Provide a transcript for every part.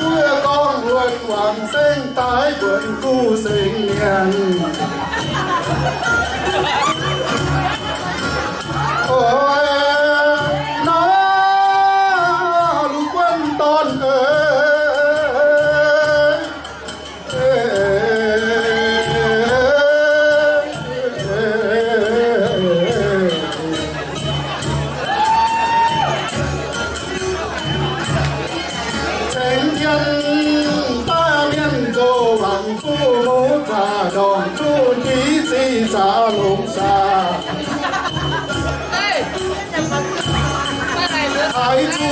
Chúa con luôn hoàng sinh tái quần khu sinh nhân ái chú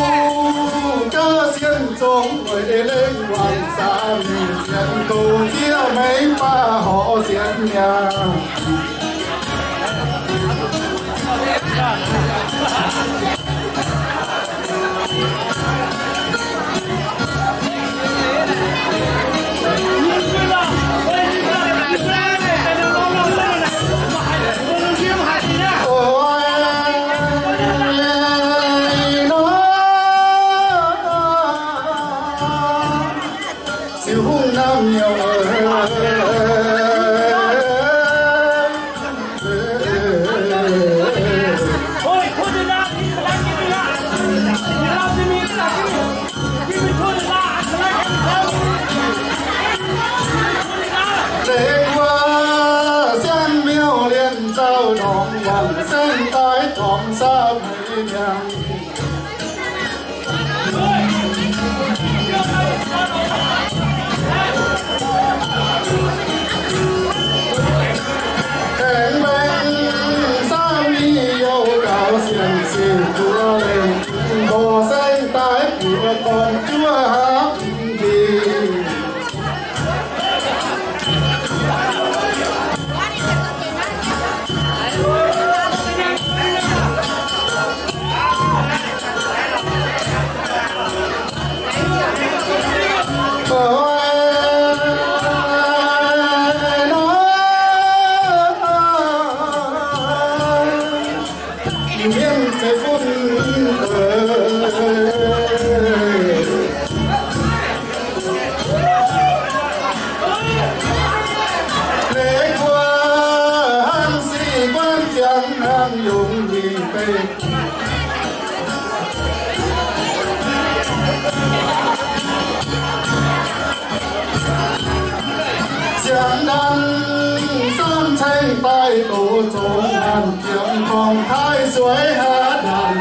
cơ xiên trống với lên hoàng xa mình xiên cầu chia ba họ xiên nhà you. bay tổ trốn hàn kiếm phòng thái suối hát đàn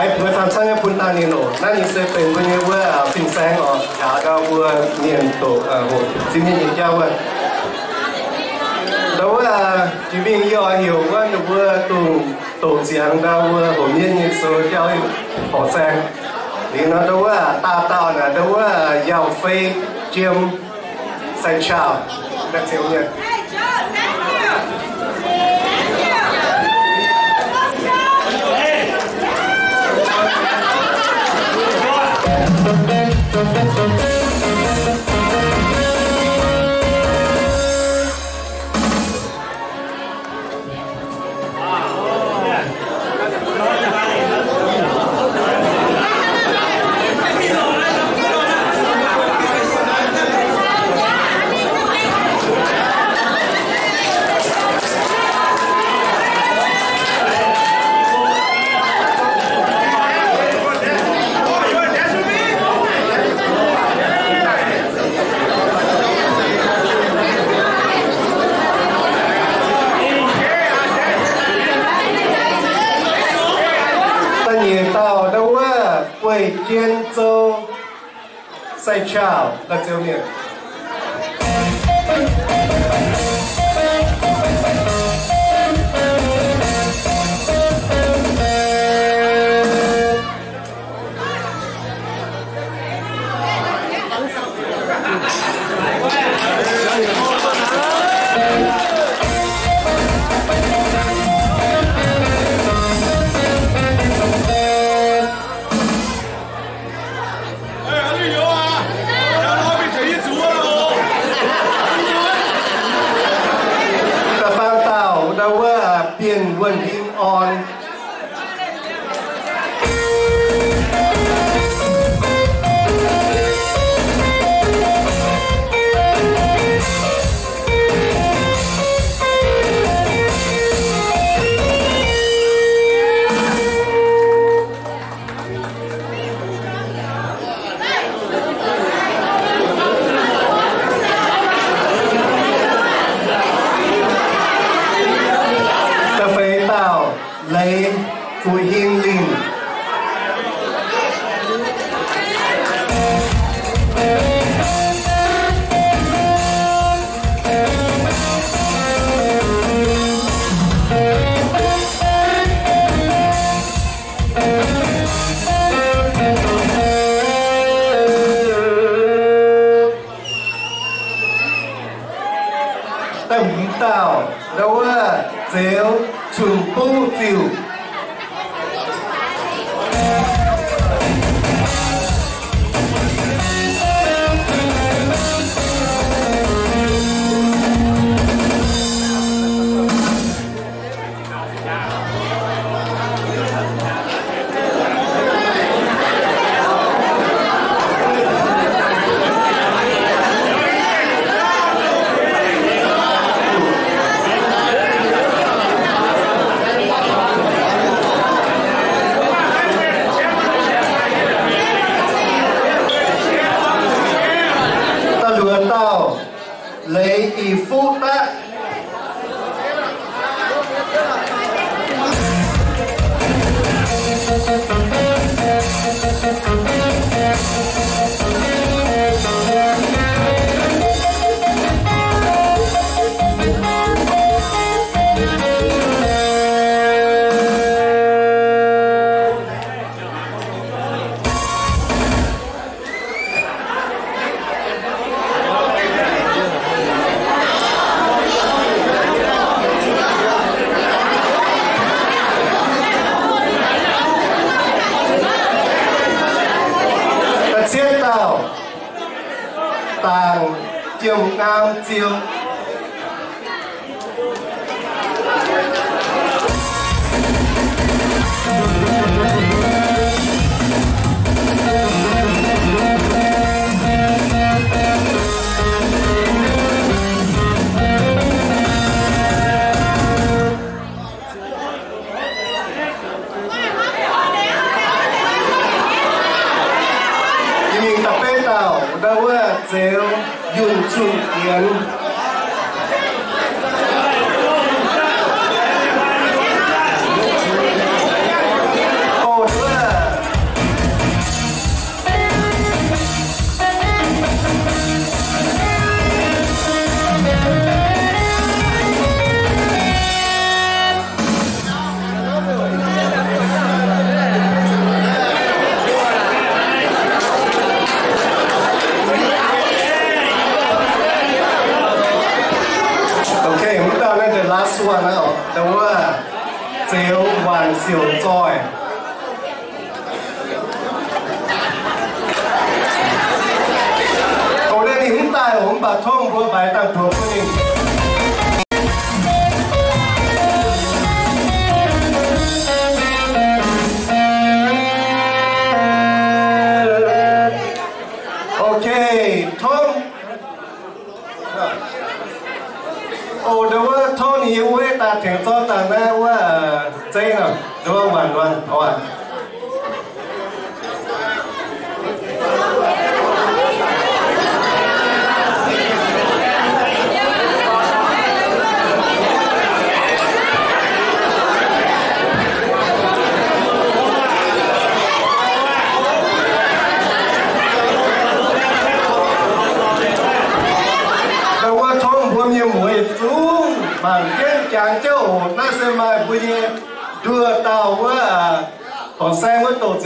ai mới tham sang cái phun ta nè nổ. Nãy nhìn xem bên bên phim sáng ở cả cao vừa niệm tổ à, ở hồ xin nhìn nhìn cao vậy đó là chỉ vì yêu hiểu quá được vừa tùng tổ giảng đau, vừa hồ nhiên nhìn số cao họ sang thì nó đâu là ta tạo là đâu là giàu phê, chiêm, xanh chào. Đặc triệu nhật contento, contento. Tàu đâu à dẻo trùng chiều ngam chiều. You too, Yeah. 还小灾。我哋年代我们把通过摆当托福音。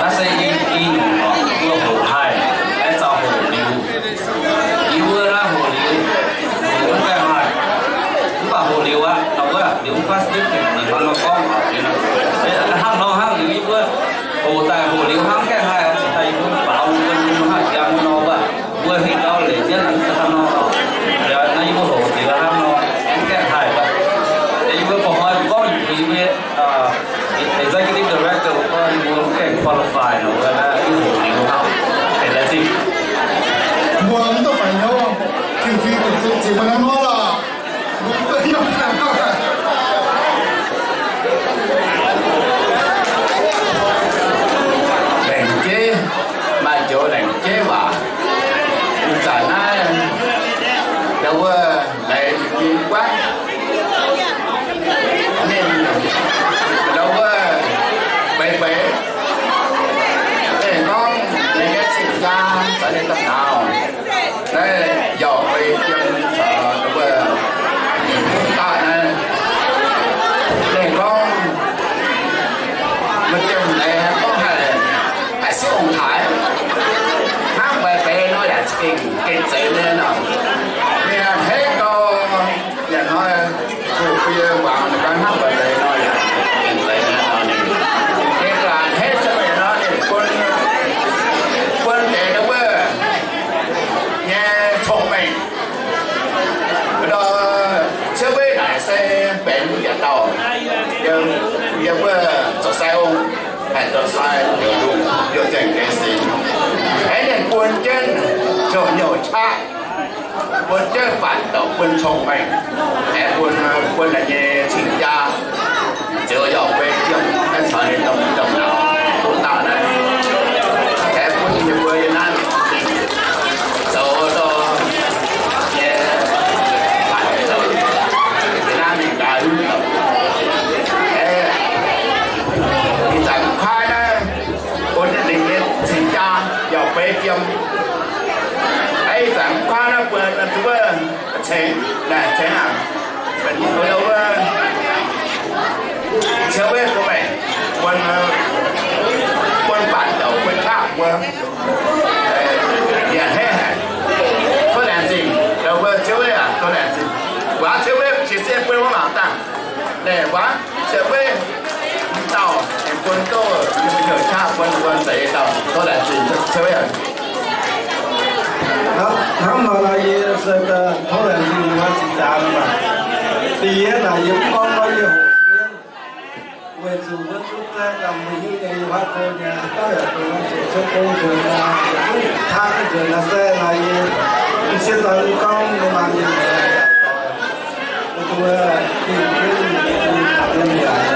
Ta sẽ in in ở vừa hồ hai Để cho hồ liu Ý vừa ra hồ liu Hồ liu cái hai Cũng bảo hồ liu á Nó vừa liu phát tiếp hiện Thì nó con. ở phía nào Đấy là hăng nó hăng liu ý vừa Hồ tại hồ liu hăng cái hai Chỉ thấy cũng bảo quân nó hạt giam nó vậy Vừa hiện đó để nhất là cái nó ya na yugo ho ti ga no ke hai ba e yugo ko ha ko ni me uh executive director ko ni mo ke qualify no ga na yugo ni ha phải lên tập nào đấy dạo về chân ờ đúng rồi tại này để con mà chân này có hay hay sẽ ông thái hát bài bé nó là kinh kinh tế lên nào nên là thế có nhà nói chủ kia bảo là con hát bài bé nó là kinh tế lên nào nên là hết cho mày nó để quân quân để nó bơ nghe thông minh đó chưa biết lại xe bén nhận đầu nhưng nhưng bơ cho xe ông hay cho xe nhiều đúng nhiều chuyện cái gì cái quân chân cho nhiều cha quân chân phản động quân thông minh cái quân quân là như chính gia. Chưa giàu quê chưa cái đồng để quá sẽ với tàu em quân tô người cha quân quân giấy tàu. Có làm gì sẽ với à hắn mà là gì? Sẽ thôi là gì mà chỉ trả mà. Tí là những con có nhiều về dù vẫn chúng ta cầm mình như cái hoa cô nhà. Có thể tụi nó chỉ cho cô rồi là thang rồi là xe là gì? Sẽ tận công của bạn nhà. Tôi tìm Aleluia.